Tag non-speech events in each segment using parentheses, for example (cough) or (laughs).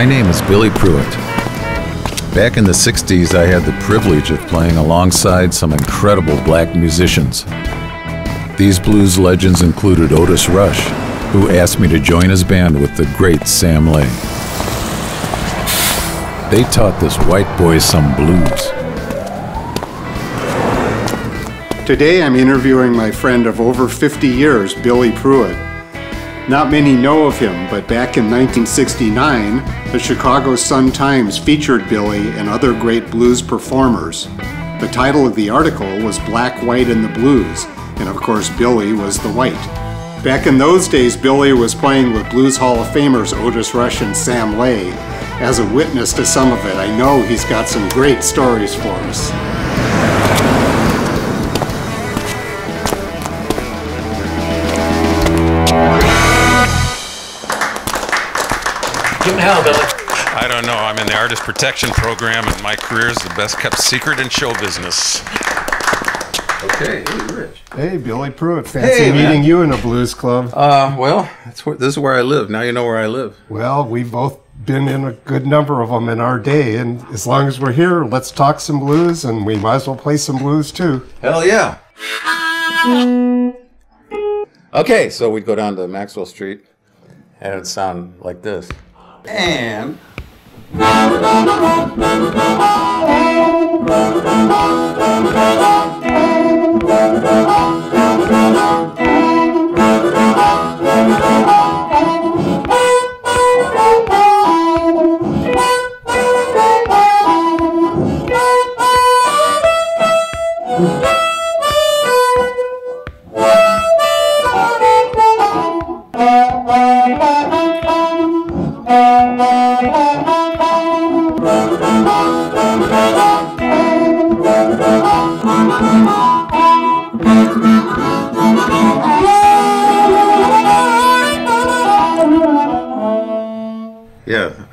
My name is Billy Prewitt. Back in the 60s, I had the privilege of playing alongside some incredible black musicians. These blues legends included Otis Rush, who asked me to join his band with the great Sam Lay. They taught this white boy some blues. Today I'm interviewing my friend of over 50 years, Billy Prewitt. Not many know of him, but back in 1969, the Chicago Sun-Times featured Billy and other great blues performers. The title of the article was Black, White, and the Blues, and of course Billy was the white. Back in those days, Billy was playing with Blues Hall of Famers Otis Rush and Sam Lay. As a witness to some of it, I know he's got some great stories for us. Give Billy. I don't know. I'm in the artist protection program, and my career is the best kept secret in show business. Okay, hey, Rich. Hey, Billy Prewitt. Fancy Hey, meeting you in a blues club. Uh, well, that's where, this is where I live. Now you know where I live. Well, we've both been in a good number of them in our day, and as long as we're here, let's talk some blues, and we might as well play some blues too. Hell yeah. Okay, so we'd go down to Maxwell Street, and it'd sound like this. And.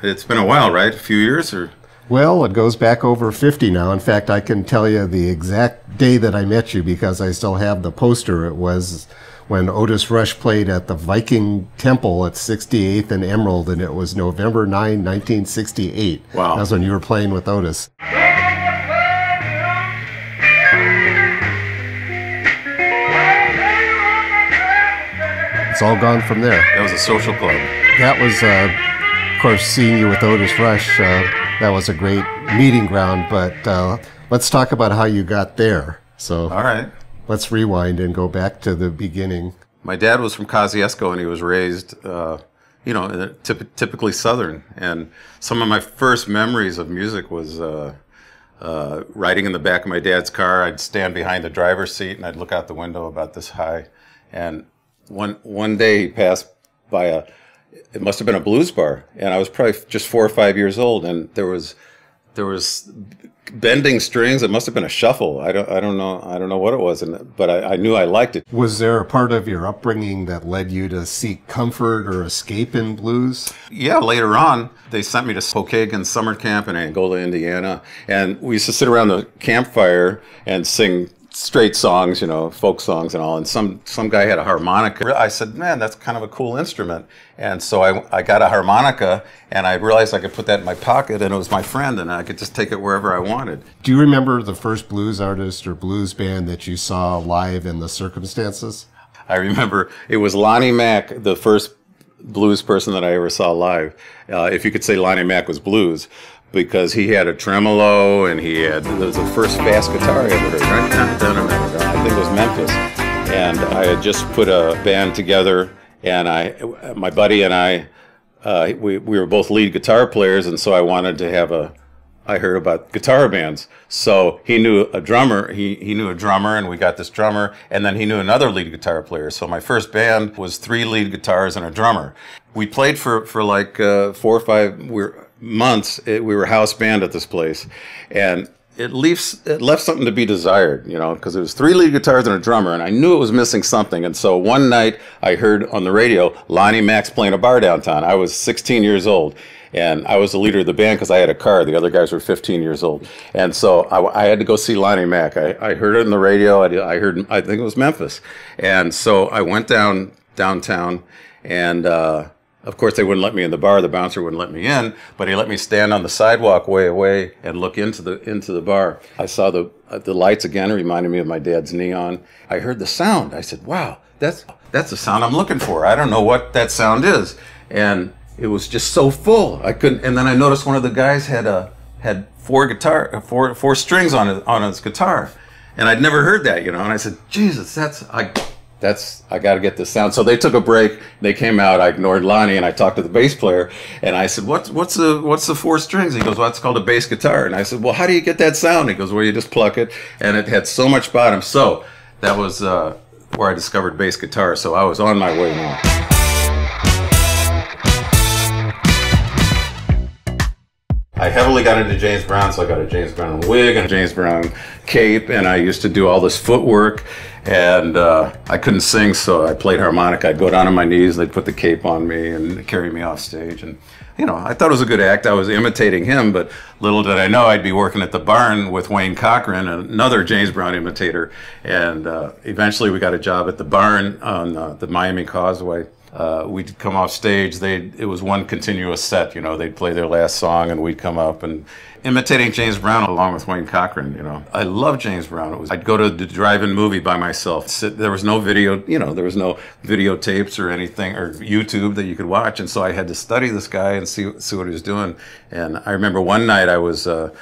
It's been a while, right? A few years, or Well, it goes back over 50 now. In fact, I can tell you the exact day that I met you because I still have the poster. It was when Otis Rush played at the Viking Temple at 68th and Emerald, and it was November 9, 1968. Wow. That's when you were playing with Otis. It's all gone from there. that was a social club. That was, uh, of course, seeing you with Otis Rush. Uh, that was a great meeting ground. But uh, let's talk about how you got there. So All right. let's rewind and go back to the beginning. My dad was from Kosciusko, and he was raised, uh, you know, typ- typically Southern. And some of my first memories of music was uh, uh, riding in the back of my dad's car. I'd stand behind the driver's seat, and I'd look out the window about this high. And one one day he passed by a, it must have been a blues bar, and I was probably just four or five years old, and there was there was bending strings. It must have been a shuffle. I don't I don't know I don't know what it was, and but I, I knew I liked it. Was there a part of your upbringing that led you to seek comfort or escape in blues? Yeah, later on, they sent me to Pokagon summer camp in Angola, Indiana, and we used to sit around the campfire and sing straight songs, you know, folk songs and all. And some some guy had a harmonica. I said, "Man, that's kind of a cool instrument." And so I, I got a harmonica, and I realized I could put that in my pocket, and it was my friend, and I could just take it wherever I wanted. Do you remember the first blues artist or blues band that you saw live in the circumstances? I remember it was Lonnie Mack, the first blues person that I ever saw live. Uh, if you could say Lonnie Mack was blues, because he had a tremolo and he had it was the first fast guitar I ever heard. I think it was Memphis, and I had just put a band together, and I, my buddy and I, uh, we we were both lead guitar players, and so I wanted to have a I heard about guitar bands. So he knew a drummer. He, he knew a drummer, and we got this drummer. And then he knew another lead guitar player. So my first band was three lead guitars and a drummer. We played for for like uh, four or five we were, months. It, we were house band at this place, and it leaves it left something to be desired, you know, because it was three lead guitars and a drummer, and I knew it was missing something. And so one night I heard on the radio Lonnie Mack's playing a bar downtown. I was 16 years old, and I was the leader of the band because I had a car. The other guys were 15 years old, and so I, I had to go see Lonnie Mack. I, I heard it on the radio. I, I heard I think it was Memphis, and so I went down downtown and. Uh, of course, they wouldn't let me in the bar. The bouncer wouldn't let me in, but he let me stand on the sidewalk way away and look into the into the bar. I saw the uh, the lights again, reminded me of my dad's neon. I heard the sound. I said, "Wow, that's that's the sound I'm looking for. I don't know what that sound is." And it was just so full. I couldn't. And then I noticed one of the guys had a had four guitar, four four strings on his on his guitar, and I'd never heard that, you know. And I said, Jesus, that's I. That's I got to get this sound. So they took a break. They came out. I ignored Lonnie and I talked to the bass player. And I said, "What's what's the what's the four strings?" He goes, "Well, it's called a bass guitar." And I said, "Well, how do you get that sound?" He goes, "Well, you just pluck it." And it had so much bottom. So that was uh, where I discovered bass guitar. So I was on my way now. I heavily got into James Brown, so I got a James Brown wig and a James Brown cape, and I used to do all this footwork. And uh, I couldn't sing, so I played harmonica. I'd go down on my knees, they'd put the cape on me and carry me off stage. And you know, I thought it was a good act. I was imitating him, but little did I know I'd be working at the barn with Wayne Cochran, another James Brown imitator. And uh, eventually, we got a job at the barn on uh, the Miami Causeway uh, we'd come off stage. They it was one continuous set. You know, they'd play their last song, and we'd come up and imitating James Brown along with Wayne Cochran. You know, I love James Brown. It was I'd go to the drive-in movie by myself. Sit, there was no video. You know, there was no videotapes or anything or YouTube that you could watch, and so I had to study this guy and see see what he was doing. And I remember one night I was. Uh,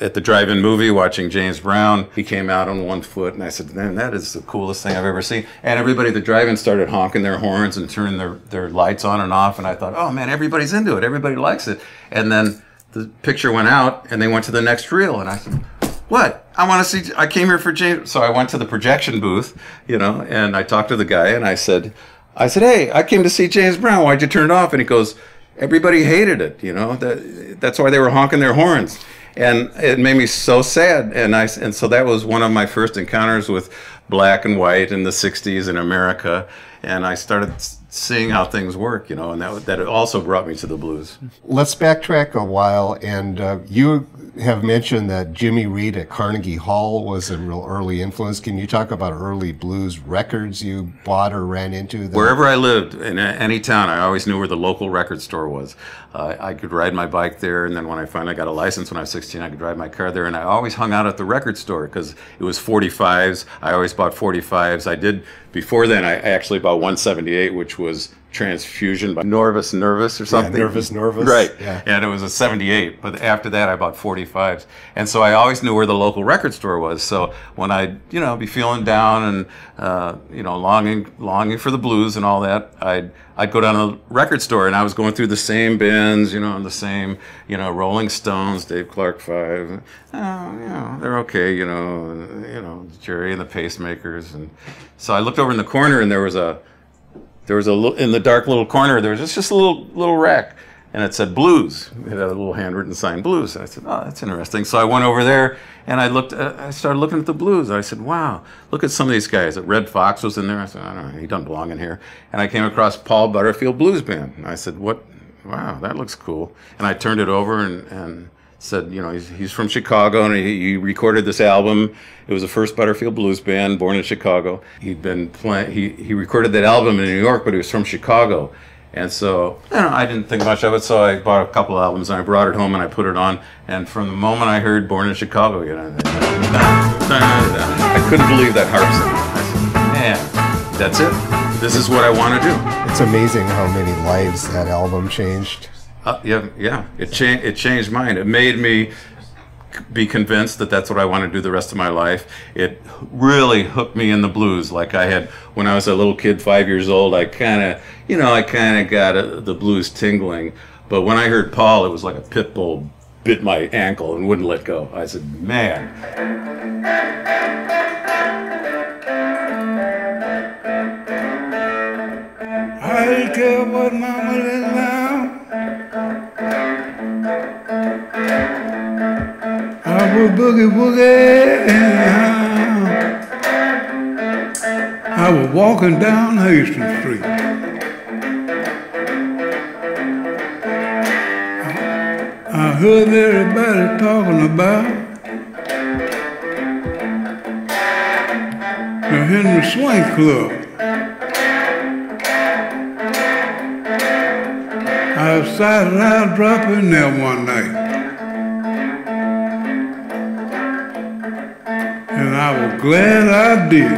at the drive-in movie watching James Brown. He came out on one foot, and I said, "Man, that is the coolest thing I've ever seen." And everybody at the drive-in started honking their horns and turning their their lights on and off. And I thought, "Oh man, everybody's into it. Everybody likes it." And then the picture went out, and they went to the next reel, and I said. What? I want to see. I came here for James. So I went to the projection booth, you know, and I talked to the guy, and I said, I said, "Hey, I came to see James Brown. Why'd you turn it off?" And he goes, "Everybody hated it. You know that that's why they were honking their horns." And it made me so sad. And I and so that was one of my first encounters with black and white in the '60s in America, and I started seeing how things work, you know, and that that also brought me to the blues. Let's backtrack a while, and uh, you have mentioned that Jimmy Reed at Carnegie Hall was a real early influence. Can you talk about early blues records you bought or ran into? That... Wherever I lived, in any town, I always knew where the local record store was. Uh, I could ride my bike there, and then when I finally got a license when I was 16, I could drive my car there, and I always hung out at the record store because it was 45s. I always bought 45s. I did, before then, I actually bought 178, which was transfusion by Norvus Nervous or something. Yeah, Nervous Norvus. Right. Yeah. And it was a 78. But after that, I bought 45s. And so I always knew where the local record store was. So when I'd, you know, be feeling down and, uh, you know, longing, longing for the blues and all that, I'd, I'd go down to the record store and I was going through the same bins, you know, and the same, you know, Rolling Stones, Dave Clark Five. Oh, you know, they're okay, you know, you know, Gerry and the Pacemakers. And so I looked over in the corner and there was a, there was a little, in the dark little corner, there was just, just a little, little rack and it said blues. It had a little handwritten sign, blues. I said, oh, that's interesting. So I went over there and I looked, uh, I started looking at the blues. I said, wow, look at some of these guys. That Redd Foxx was in there. I said, I don't know, he doesn't belong in here. And I came across Paul Butterfield Blues Band. And I said, what, wow, that looks cool. And I turned it over and, and said, you know, he's, he's from Chicago and he, he, recorded this album. It was the first Butterfield Blues Band, born in Chicago. He'd been playing, he, he recorded that album in New York, but he was from Chicago. And so, you know, I didn't think much of it, so I bought a couple albums and I brought it home and I put it on. And from the moment I heard Born in Chicago, you know, I couldn't believe that harp sound. I man, that's it. This is what I want to do. It's amazing how many lives that album changed. Uh, yeah, yeah. It changed. It changed mine. It made me be convinced that that's what I want to do the rest of my life. It really hooked me in the blues. Like I had when I was a little kid, five years old. I kind of, you know, I kind of got a, the blues tingling. But when I heard Paul, it was like a pit bull bit my ankle and wouldn't let go. I said, man. I care what mama I was boogie woogie. I was walking down Hastings Street. I heard everybody talking about the Henry Swank Club. I decided I'd drop in there one night. And I was glad I did.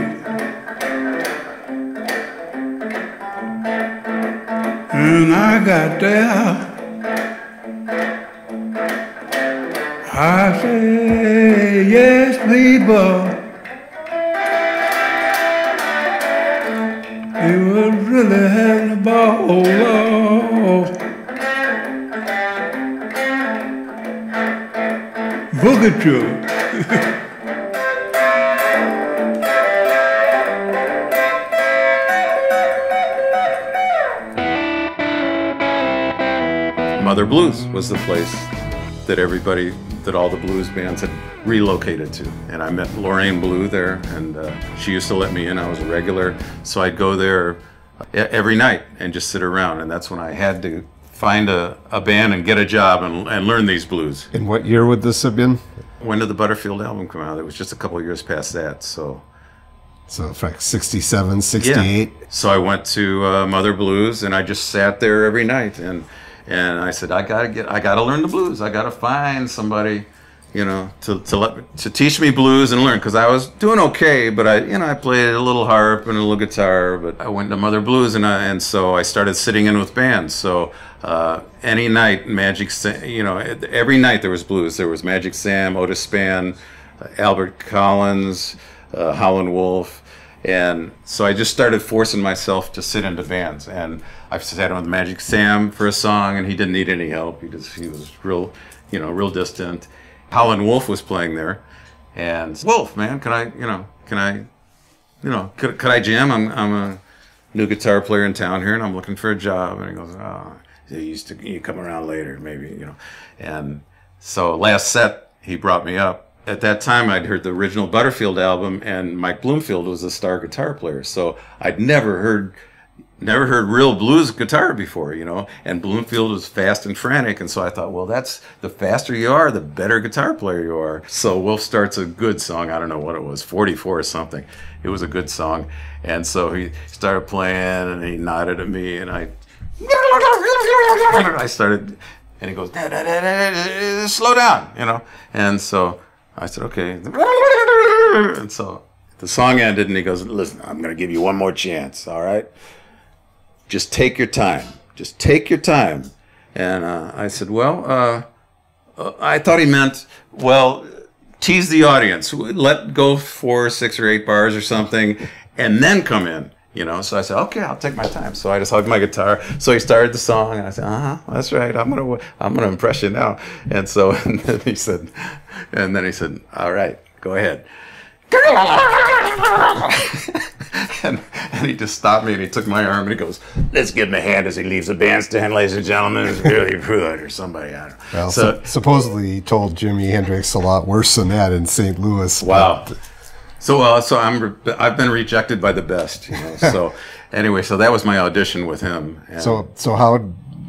And I got there. I say, yes, people. You was really having a ball. Oh. Boogie Truck. (laughs) Blues was the place that everybody, that all the blues bands had relocated to. And I met Lorraine Blue there, and uh, she used to let me in. I was a regular, so I'd go there e- every night and just sit around. And that's when I had to find a, a band and get a job and, and learn these blues. And what year would this have been? When did the Butterfield album come out? It was just a couple of years past that, so. So, in fact, 67, 68. So I went to uh, Mother Blues and I just sat there every night and and I said I gotta get I gotta learn the blues. I gotta find somebody, you know, to to let to teach me blues and learn because I was doing okay, but I you know I played a little harp and a little guitar. But I went to Mother Blues and I, and so I started sitting in with bands. So uh, any night, Magic, Sa- you know, every night there was blues. There was Magic Sam, Otis Spann, Albert Collins, uh, Howlin' Wolf. And so I just started forcing myself to sit into bands. And I've sat with Magic Sam for a song, and he didn't need any help. He just he was real, you know, real distant. Howlin' Wolf was playing there, and Wolf, man, can I, you know, can I, you know, could, could I jam? I'm I'm a new guitar player in town here, and I'm looking for a job. And he goes, oh, you used to you come around later, maybe, you know. And so last set, he brought me up. At that time, I'd heard the original Butterfield album, and Mike Bloomfield was a star guitar player. So I'd never heard, never heard real blues guitar before, you know. And Bloomfield was fast and frantic, and so I thought, well, that's the faster you are, the better guitar player you are. So Wolf starts a good song. I don't know what it was, 44 or something. It was a good song, and so he started playing, and he nodded at me, and I, I started, and he goes, "Da, da, da, slow down, you know. And so I said, okay. (laughs) And so the song ended, and he goes, listen, I'm going to give you one more chance, all right? Just take your time. Just take your time. And uh, I said, well, uh, uh, I thought he meant, well, tease the audience, let go four, six, or eight bars or something, and then come in. You know, so I said, okay, I'll take my time. So I just hugged my guitar. So he started the song, and I said, uh huh, that's right. I'm gonna, I'm gonna impress you now. And so, (laughs) and then he said, and then he said, all right, go ahead. (laughs) and, and he just stopped me and he took my arm and he goes, let's give him a hand as he leaves the bandstand, ladies and gentlemen. It's Billy Prewitt (laughs) or somebody. I don't know. Well, so, su- supposedly he told Jimi Hendrix a lot worse than that in St. Louis. Wow. So uh, so I'm re- I've been rejected by the best, you know. So (laughs) anyway, so that was my audition with him. And So, so how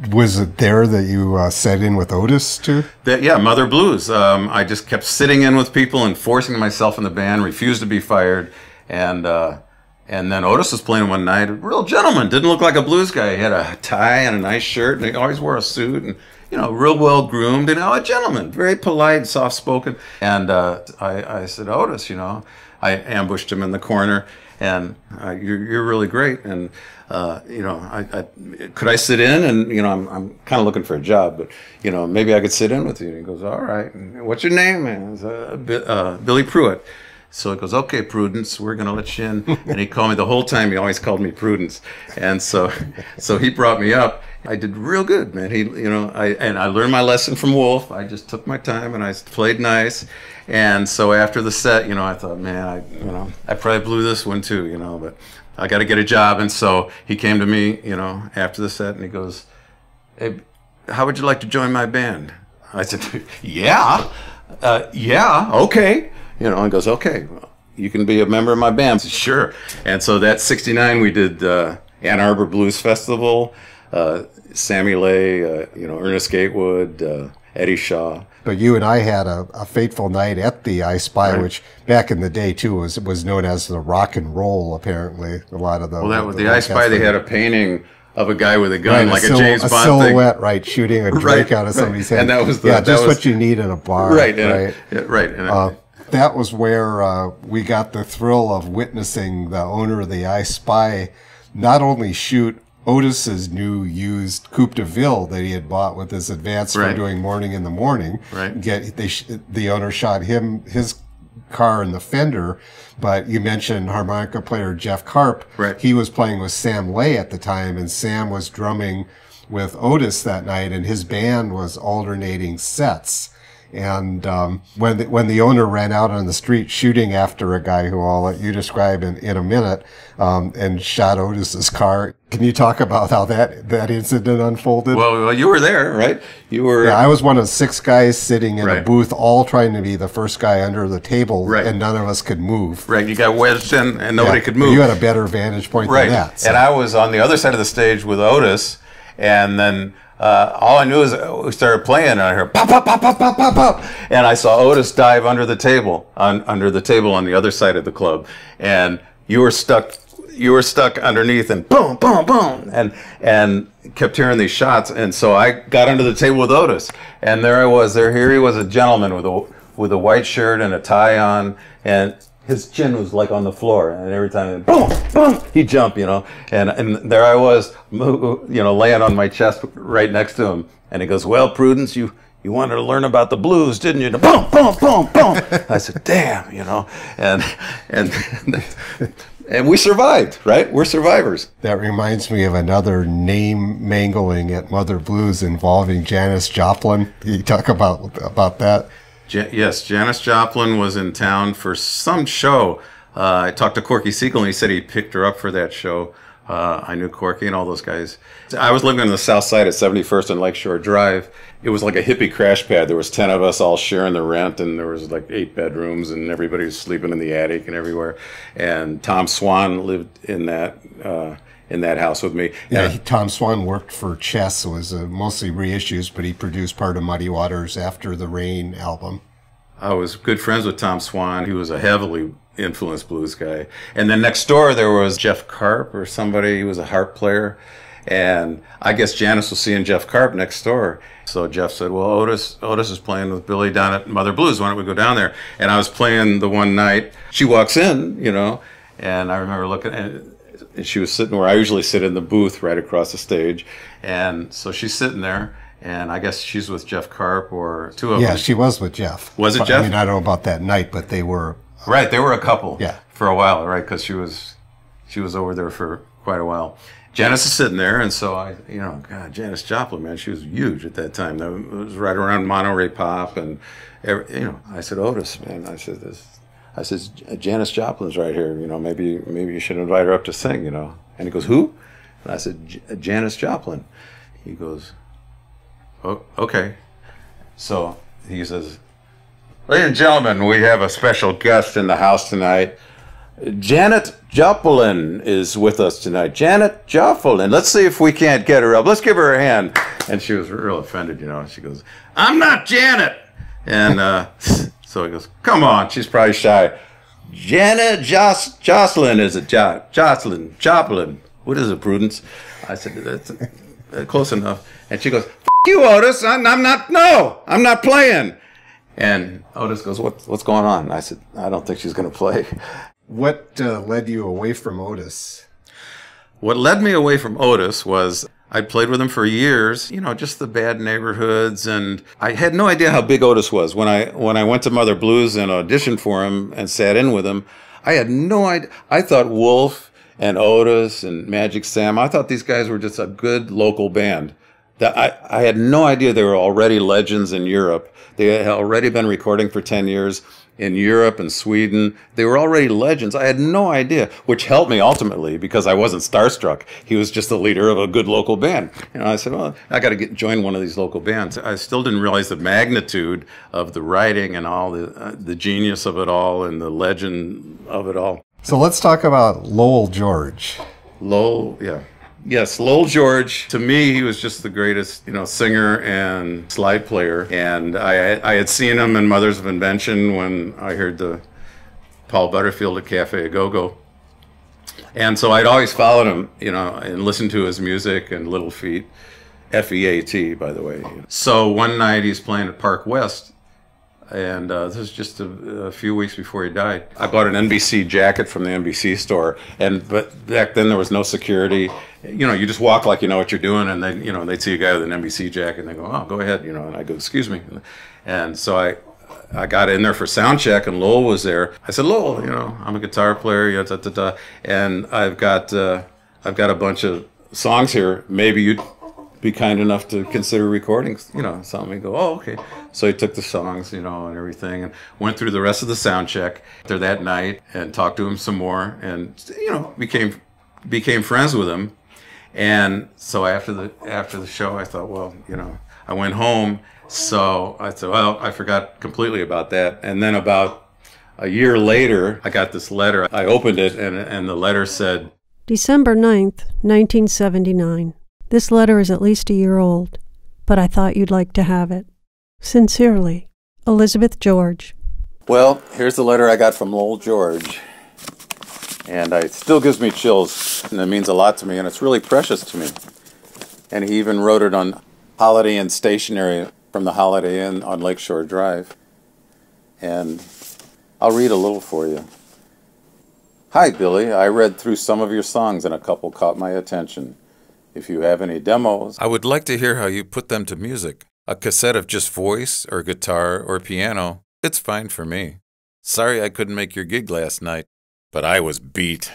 was it there that you uh, sat in with Otis too? that, yeah, Mother Blues. Um, I just kept sitting in with people and forcing myself in the band. Refused to be fired, and uh, and then Otis was playing one night. A real gentleman, didn't look like a blues guy. He had a tie and a nice shirt, and he always wore a suit and. You know, real well groomed, you know, a gentleman, very polite, soft spoken. And uh, I, I said, Otis, you know, I ambushed him in the corner, and uh, you're, you're really great. And uh, you know, I, I could I sit in, and you know, I'm, I'm kind of looking for a job, but you know, maybe I could sit in with you. And he goes, all right. And What's your name? And uh, uh, Billy Prewitt. So he goes, okay, Prudence, we're gonna let you in. And he called me the whole time. He always called me Prudence. And so, (laughs) so he brought me up. I did real good, man. He, you know, I and I learned my lesson from Wolf. I just took my time and I played nice. And so after the set, you know, I thought, man, I, you know, I probably blew this one too, you know, but I got to get a job. And so he came to me, you know, after the set, and he goes, hey, how would you like to join my band? I said, (laughs) yeah, uh, yeah, okay. You know, and goes, okay, well, you can be a member of my band. Said, sure. And so that 69, we did uh, Ann Arbor Blues Festival, uh, Sammy Lay, uh, you know, Ernest Gatewood, uh, Eddie Shaw. But you and I had a, a fateful night at the I Spy, Right. which back in the day too was was known as the rock and roll. Apparently, a lot of the Well, that was the I Spy. They had a painting of a guy with a gun, Right, like a, sil- James a Bond silhouette, thing. right? Shooting a drink (laughs) Right, out of somebody's head. And that was the- yeah, that just was- what you need in a bar, Right, right? yeah, right. And, Uh, that was where uh, we got the thrill of witnessing the owner of the I Spy not only shoot Otis's new used Coupe de Ville that he had bought with his advance Right. for doing Mourning in the Morning. Right. Get they sh- the owner shot him his car in the fender, but you mentioned harmonica player Jeff Carp. Right. He was playing with Sam Lay at the time, and Sam was drumming with Otis that night, and his band was alternating sets. And um, when the, when the owner ran out on the street shooting after a guy who I'll let you describe in, in a minute, um, and shot Otis's car, can you talk about how that that incident unfolded? well, well, you were there, right? You were. yeah, I was one of six guys sitting in a booth, all trying to be the first guy under the table, Right. and none of us could move. right. You got wedged in, and nobody Yeah, could move. You had a better vantage point right. than that. so- And I was on the other side of the stage with Otis, and then uh, all I knew is we started playing, and I heard pop, pop, pop, pop, pop, pop, pop, and I saw Otis dive under the table, on under the table on the other side of the club, and you were stuck. You were stuck underneath, and boom, boom, boom, and and kept hearing these shots, and so I got under the table with Otis, and there I was. There, here he was, a gentleman with a with a white shirt and a tie on, and his chin was like on the floor, and every time, boom, boom, he'd jump, you know, and and there I was, you know, laying on my chest right next to him, and he goes, "Well, Prudence, you." You wanted to learn about the blues, didn't you? Boom, boom, boom, boom. (laughs) I said, "Damn," you know, and and (laughs) and we survived, right? We're survivors. That reminds me of another name mangling at Mother Blues involving Janis Joplin. You talk about about that? Ja- yes, Janis Joplin was in town for some show. Uh, I talked to Corky Siegel, and he said he picked her up for that show. Uh, I knew Corky and all those guys. I was living on the south side at 71st and Lakeshore Drive. It was like a hippie crash pad. There was 10 of us all sharing the rent, and there was like eight bedrooms, and everybody was sleeping in the attic and everywhere. And Tom Swan lived in that uh, in that house with me. Yeah, And- he, Tom Swan worked for Chess. It was uh, mostly reissues, but he produced part of Muddy Waters after the Rain album. I was good friends with Tom Swan. He was a heavily influenced blues guy. And then next door there was Jeff Carp or somebody. He was a harp player. And I guess Janis was seeing Jeff Carp next door. So Jeff said, "Well, Otis, Otis is playing with Billy down at Mother Blues. Why don't we go down there?" And I was playing the one night. She walks in, you know, and I remember looking at. And she was sitting where I usually sit in the booth right across the stage. And so she's sitting there, and I guess she's with Jeff Carp or two of Yeah, them. she was with Jeff. Was it But, Jeff? I mean, I don't know about that night, but they were. Uh, right, they were a couple. Yeah. For a while, right? Because she was, she was over there for quite a while. Janis is sitting there, and so I, you know, God, Janis Joplin, man, she was huge at that time. That was right around Monterey Pop, and you know, I said, Otis, man, I said this, I said, Janis Joplin's right here. You know, maybe maybe you should invite her up to sing. You know, and he goes, who? And I said, "J- Janis Joplin. He goes, oh, okay. So he says, Ladies and gentlemen, we have a special guest in the house tonight. Janet Joplin is with us tonight. Janet Joplin. Let's see if we can't get her up. Let's give her a hand. And she was real offended, you know. She goes, I'm not Janet. And uh, (laughs) so he goes, Come on. She's probably shy. Janet Jos- Jocelyn is it? Jo- Jocelyn. Joplin. What is it, Prudence? I said, That's uh, close enough. And she goes, F you, Otis. I'm, I'm not, no, I'm not playing. And Otis goes, what, What's going on? I said, I don't think she's going to play. What uh, led you away from Otis? What led me away from Otis was I played with him for years, you know, just the bad neighborhoods and I had no idea how big Otis was. When I when I went to Mother Blues and auditioned for him and sat in with him, I had no idea. I thought Wolf and Otis and Magic Sam, I thought these guys were just a good local band. That I, I had no idea they were already legends in Europe. They had already been recording for 10 years in Europe and Sweden. They were already legends. I had no idea, which helped me ultimately because I wasn't starstruck. He was just the leader of a good local band. You know, I said, well, I got to get join one of these local bands. I still didn't realize the magnitude of the writing and all the uh, the genius of it all and the legend of it all. So let's talk about Lowell George. Lowell, yeah. Yes, Lowell George. To me, he was just the greatest, you know, singer and slide player. And I, I had seen him in Mothers of Invention when I heard the Paul Butterfield at Cafe Go Go. And so I'd always followed him, you know, and listened to his music and Little Feat, F E A T, by the way. So one night he's playing at Park West, and uh, this is just a, a, few weeks before he died. I bought an NBC jacket from the NBC store, and but back then there was no security. You know, you just walk like you know what you're doing, and then you know they'd see a guy with an NBC jacket, and they go, "Oh, go ahead," you know, and I go, "Excuse me," and so I. I got in there for sound check, and Lowell was there. I said, "Lowell, you know, I'm a guitar player, yeah, da, da, da, and I've got uh, I've got a bunch of songs here. Maybe you'd be kind enough to consider recording, you know, something. And go, oh, okay. So he took the songs, you know, and everything, and went through the rest of the sound check there that night, and talked to him some more, and you know, became became friends with him. And so after the after the show, I thought, well, you know, I went home. So I thought, well, I forgot completely about that. And then about a year later, I got this letter. I opened it, and and the letter said, December 9th, 1979. This letter is at least a year old, but I thought you'd like to have it. Sincerely, Elizabeth George. Well, here's the letter I got from Lowell George. And it still gives me chills, and it means a lot to me, and it's really precious to me. And he even wrote it on Holiday Inn stationery from the Holiday Inn on Lakeshore Drive. And I'll read a little for you. Hi, Billy. I read through some of your songs, and a couple caught my attention. If you have any demos, I would like to hear how you put them to music. A cassette of just voice or guitar or piano, it's fine for me. Sorry I couldn't make your gig last night, but I was beat.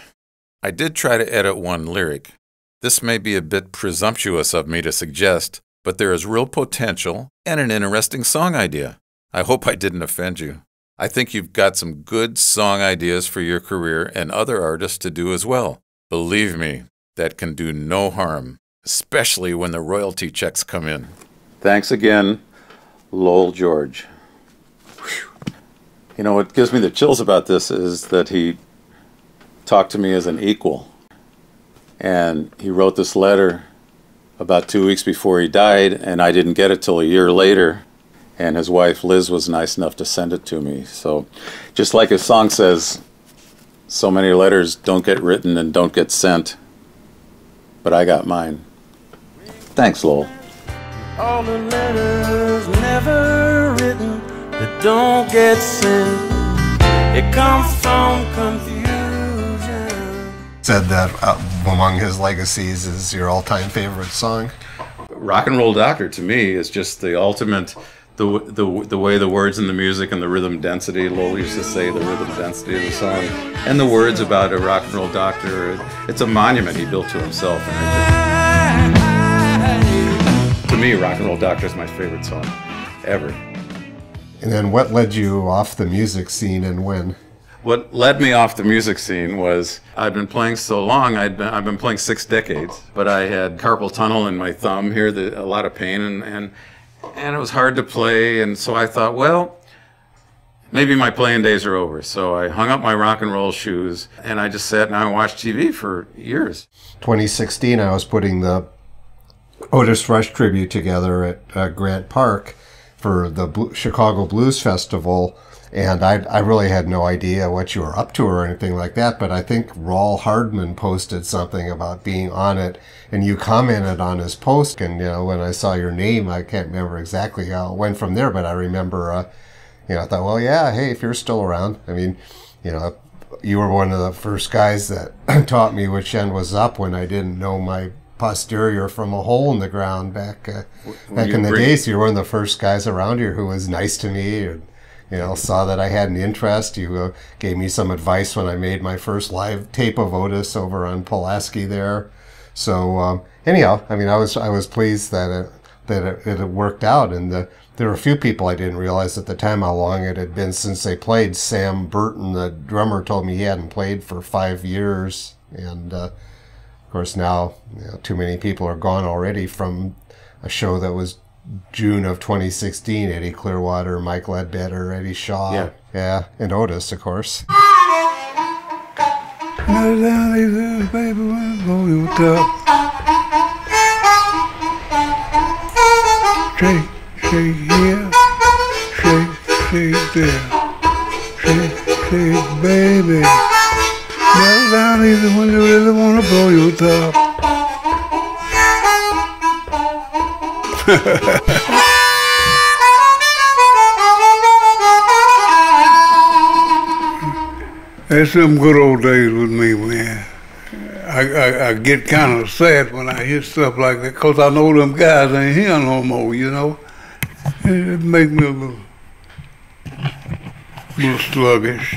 I did try to edit one lyric. This may be a bit presumptuous of me to suggest, but there is real potential and an interesting song idea. I hope I didn't offend you. I think you've got some good song ideas for your career and other artists to do as well. Believe me, that can do no harm, especially when the royalty checks come in. Thanks again, Lowell George. You know, what gives me the chills about this is that he talked to me as an equal. And he wrote this letter about two weeks before he died, and I didn't get it till a year later. And his wife Liz was nice enough to send it to me. So, just like his song says, so many letters don't get written and don't get sent but I got mine. Thanks, Lowell. All the letters never written that don't get sent. It comes from confusion. Said that uh, among his legacies is your all-time favorite song. Rock and Roll Doctor to me is just the ultimate the, the, the way the words and the music and the rhythm density, Lowell used to say the rhythm density of the song, and the words about a rock and roll doctor, it's a monument he built to himself. And I think, to me, Rock and Roll Doctor is my favorite song ever. And then what led you off the music scene and when? What led me off the music scene was I'd been playing so long. I'd been, I've been playing six decades, but I had carpal tunnel in my thumb here, the, a lot of pain, and, and and it was hard to play. And so I thought, well, maybe my playing days are over. So I hung up my rock and roll shoes and I just sat and I watched TV for years. 2016, I was putting the Otis Rush tribute together at uh, Grant Park for the Chicago Blues Festival and I, I really had no idea what you were up to or anything like that. But I think Raul Hardman posted something about being on it, and you commented on his post. And you know, when I saw your name, I can't remember exactly how it went from there, but I remember, uh, you know, I thought, well, yeah, hey, if you're still around, I mean, you know, you were one of the first guys that (clears throat) taught me which end was up when I didn't know my posterior from a hole in the ground back uh, back in the bring- days. You were one of the first guys around here who was nice to me. And, you know, saw that I had an interest. You uh, gave me some advice when I made my first live tape of Otis over on Pulaski there. So um, anyhow, I mean, I was I was pleased that it, that it, it worked out, and the, there were a few people I didn't realize at the time how long it had been since they played. Sam Burton, the drummer, told me he hadn't played for five years, and uh, of course now you know, too many people are gone already from a show that was June of 2016, Eddie Clearwater, Mike Ledbetter, Eddie Shaw. Yeah. Yeah, and Otis, of course. Shake, shake here, shake, shake there, shake, shake, baby. Kneel down easy when you really wanna blow your top. That's some good old days with me, man. I, I, I get kind of sad when I hear stuff like that because I know them guys ain't here no more, you know. It, it make me a little, a little sluggish.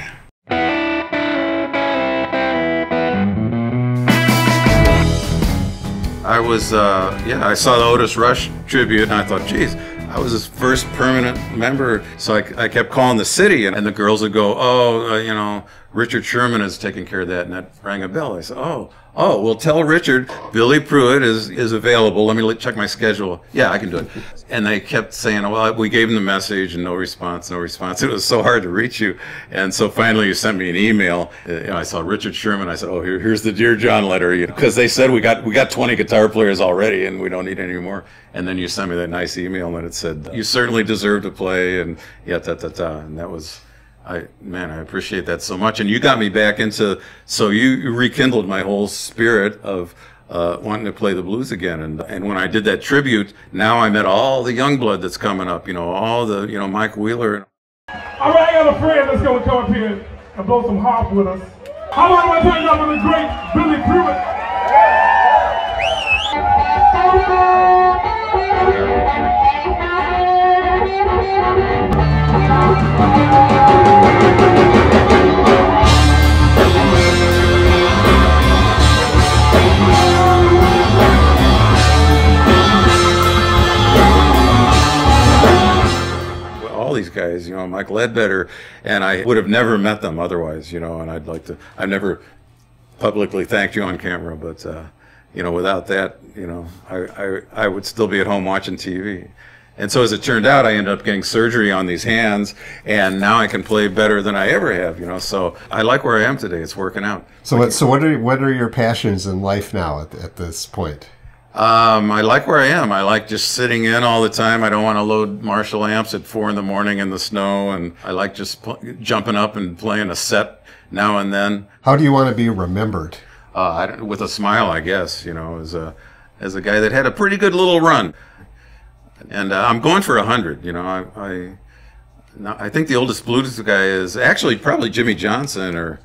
I was, uh, yeah, I saw the Otis Rush tribute and I thought, geez, I was his first permanent member. So I, I kept calling the city and, and the girls would go, oh, uh, you know, Richard Shurman is taking care of that. And that rang a bell. I said, oh, oh, well, tell Richard Billy Prewitt is, is available. Let me check my schedule. Yeah, I can do it. And they kept saying, well, we gave him the message and no response, no response. (laughs) It was so hard to reach you. And so finally you sent me an email. Uh, you know, I saw Richard Shurman. I said, oh, here, here's the Dear John letter. Because they said we got, we got 20 guitar players already and we don't need any more. And then you sent me that nice email and it said, you certainly deserve to play. And yeah, ta, ta, ta. And that was, I man, I appreciate that so much, and you got me back into. So you, you rekindled my whole spirit of uh, wanting to play the blues again, and and when I did that tribute, now I met all the young blood that's coming up. You know, all the you know Mike Wheeler. All right, I got a friend that's gonna come up here and blow some harp with us. How about I tell you about the great Billy Prewitt? these guys, you know, Mike Ledbetter, and I would have never met them otherwise, you know, and I'd like to, I've never publicly thanked you on camera, but, uh, you know, without that, you know, I, I, I would still be at home watching TV. And so as it turned out, I ended up getting surgery on these hands, and now I can play better than I ever have. You know, so I like where I am today. It's working out. So what? So what are what are your passions in life now at, at this point? Um, I like where I am. I like just sitting in all the time. I don't want to load Marshall amps at four in the morning in the snow, and I like just pl- jumping up and playing a set now and then. How do you want to be remembered? Uh, I, with a smile, I guess. You know, as a as a guy that had a pretty good little run, and uh, I'm going for a hundred. You know, I, I I think the oldest blues guy is actually probably Jimmy Johnson or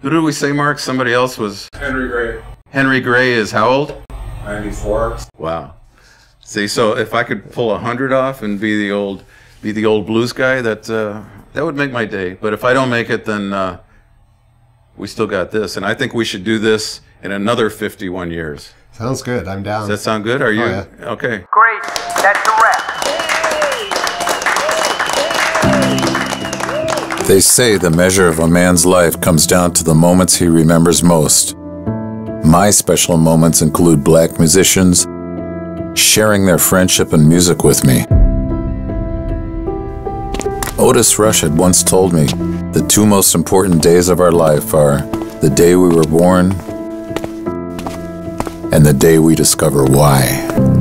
who did we say, Mark? Somebody else was Henry Gray. Henry Gray is how old? 94. Wow. See, so if I could pull a hundred off and be the old, be the old blues guy, that uh, that would make my day. But if I don't make it, then uh, we still got this, and I think we should do this in another 51 years. Sounds good. I'm down. Does that sound good? Are you oh, yeah. okay? Great. That's a wrap. They say the measure of a man's life comes down to the moments he remembers most. My special moments include black musicians sharing their friendship and music with me. Otis Rush had once told me the two most important days of our life are the day we were born and the day we discover why.